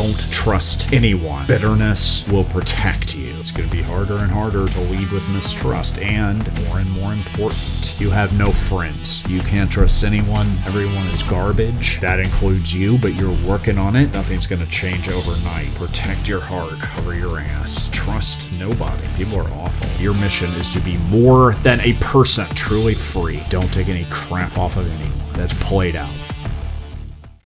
Don't trust anyone. Bitterness will protect you. It's going to be harder and harder to lead with mistrust, and more and more important, you have no friends. You can't trust anyone. Everyone is garbage. That includes you, but you're working on it. Nothing's going to change overnight. Protect your heart, cover your ass. Trust nobody. People are awful. Your mission is to be more than a person, truly free. Don't take any crap off of anyone. That's played out.